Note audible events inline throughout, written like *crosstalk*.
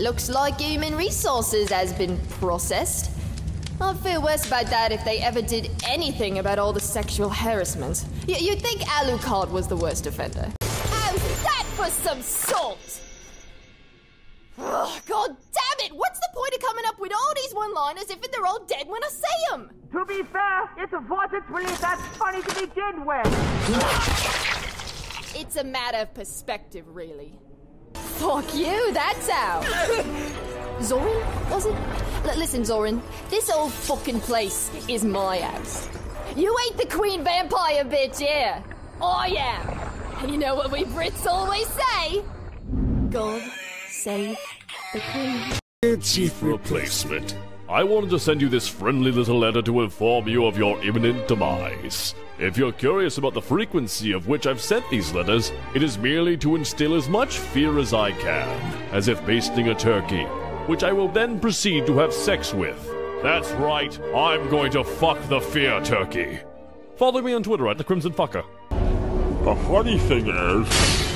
Looks like human resources has been processed. I'd feel worse about that if they ever did anything about all the sexual harassment. Y- you'd think Alucard was the worst offender. How's that for some salt? Ugh, God damn it! What's the point of coming up with all these one-liners if they're all dead when I say them? To be fair, it wasn't really that funny to begin with. It's a matter of perspective, really. Fuck you, that's how. *laughs* Zorin, was it? L- listen, Zorin, this old fucking place is my house. You ain't the queen vampire bitch yeah? I am. And you know what we Brits always say? God save the queen. Chief replacement. I wanted to send you this friendly little letter to inform you of your imminent demise. If you're curious about the frequency of which I've sent these letters, it is merely to instill as much fear as I can, as if basting a turkey, which I will then proceed to have sex with. That's right, I'm going to fuck the fear turkey. Follow me on Twitter at the Crimson Fucker. The funny thing is,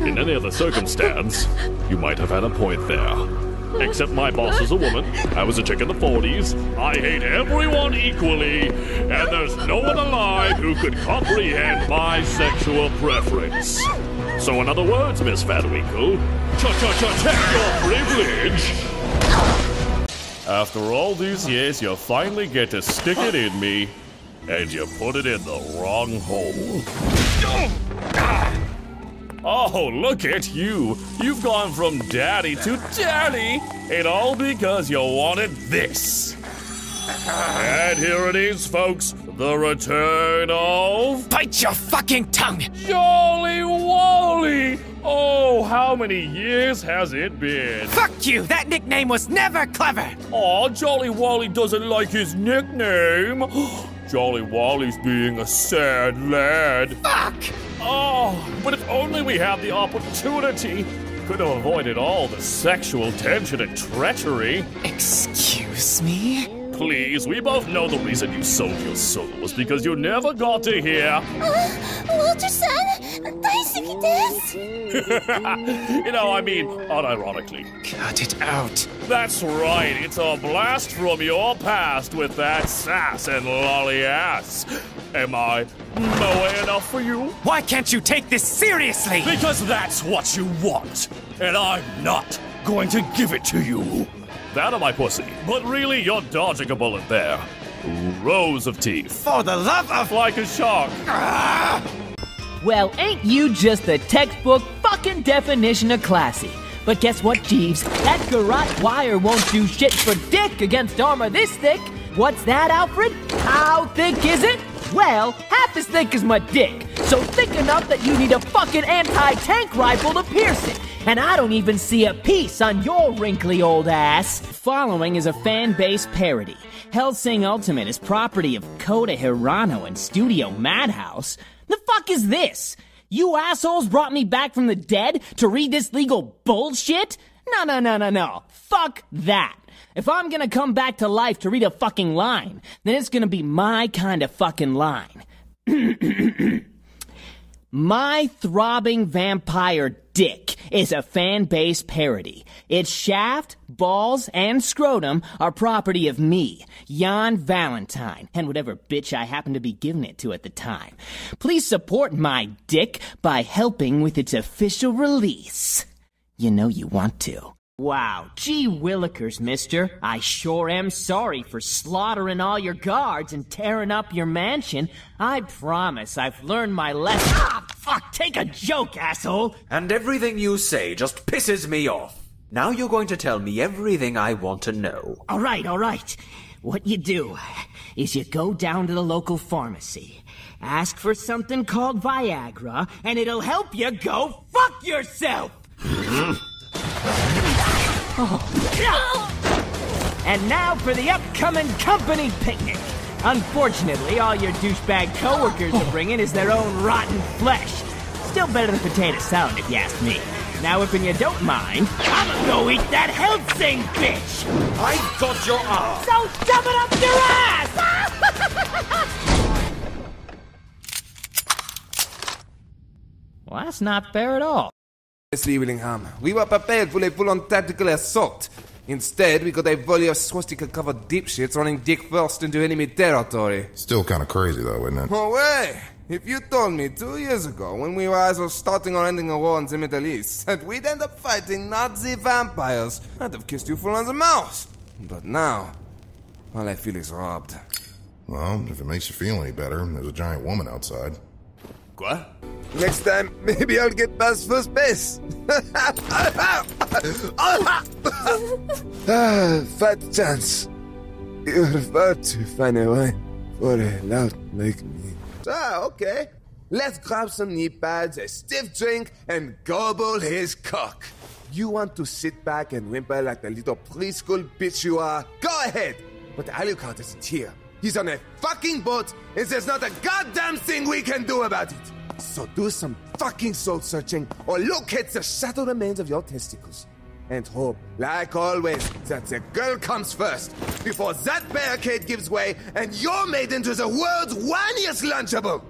In any other circumstance, you might have had a point there. Except my boss is a woman, I was a chick in the 40s, I hate everyone equally, and there's no one alive who could comprehend my sexual preference. So, in other words, Miss Van Winkle, cha-cha-cha-check your privilege! After all these years, you finally get to stick it in me, and you put it in the wrong hole. Oh, look at you! You've gone from daddy to daddy! And all because you wanted this! And here it is, folks the return of. Bite your fucking tongue! Jolly Wally! Oh, how many years has it been? Fuck you! That nickname was never clever! Aw, Jolly Wally doesn't like his nickname! *gasps* *gasps* *gasps* Jolly Wally's being a sad lad. Fuck! Oh, but if only we had the opportunity, could have avoided all the sexual tension and treachery. Excuse me? Please, we both know the reason you sold your soul was because you never got to hear. Uh, Walter-san, *laughs* you know, I mean, unironically. Cut it out. That's right, it's a blast from your past with that sass and lolly ass. Am I moe enough for you? Why can't you take this seriously? Because that's what you want, and I'm not going to give it to you. That of my pussy. But really, you're dodging a bullet there rows of teeth. For the love of like a shark. Ah! Well, ain't you just the textbook fucking definition of classy? But guess what, Jeeves? That garrote wire won't do shit for dick against armor this thick. What's that, Alfred? How thick is it? Well, half as thick as my dick. So thick enough that you need a fucking anti-tank rifle to pierce it. And I don't even see a piece on your wrinkly old ass. Following is a fan-based parody. Hellsing Ultimate is property of Kohta Hirano and Studio Madhouse. The fuck is this? You assholes brought me back from the dead to read this legal bullshit? No, no, no, no, no. Fuck that. If I'm gonna come back to life to read a fucking line, then it's gonna be my kind of fucking line. *clears throat* My Throbbing Vampire Dick is a fan based parody. Its shaft, balls, and scrotum are property of me, Jan Valentine, and whatever bitch I happen to be giving it to at the time. Please support my dick by helping with its official release. You know you want to. Wow, gee willikers, mister. I sure am sorry for slaughtering all your guards and tearing up your mansion. I promise I've learned my lesson. Take a joke, asshole! And everything you say just pisses me off. Now you're going to tell me everything I want to know. Alright, alright. What you do is you go down to the local pharmacy, ask for something called Viagra, and it'll help you go fuck yourself! Oh. And now for the upcoming company picnic. Unfortunately, all your douchebag coworkers are bringing is their own rotten flesh. Still better than potato salad, if you ask me. Now, if you don't mind, I'ma go eat that Hellsing bitch! I've got your arm! So shove it up your ass! *laughs* well, that's not fair at all. Honestly, Willingham, we were prepared for a full-on tactical assault. Instead, we got a volley of swastika-covered dipshits running dick first into enemy territory. Still kind of crazy, though, isn't it? No way! If you told me two years ago, when we were either starting or ending a war in the Middle East, that we'd end up fighting Nazi vampires, I'd have kissed you full on the mouth. But now, all I feel is robbed. Well, if it makes you feel any better, there's a giant woman outside. What? Next time, *laughs* maybe I'll get past first base. *laughs* ah, fat chance. You're about to find a way for a lout like me. Ah, okay. Let's grab some knee pads, a stiff drink, and gobble his cock. You want to sit back and whimper like the little preschool bitch you are? Go ahead! But Alucard isn't here. He's on a fucking boat, and there's not a goddamn thing we can do about it. So do some fucking soul searching, or locate the shattered remains of your testicles. And hope, like always, that the girl comes first, before that barricade gives way, and you're made into the world's whiniest lunchable!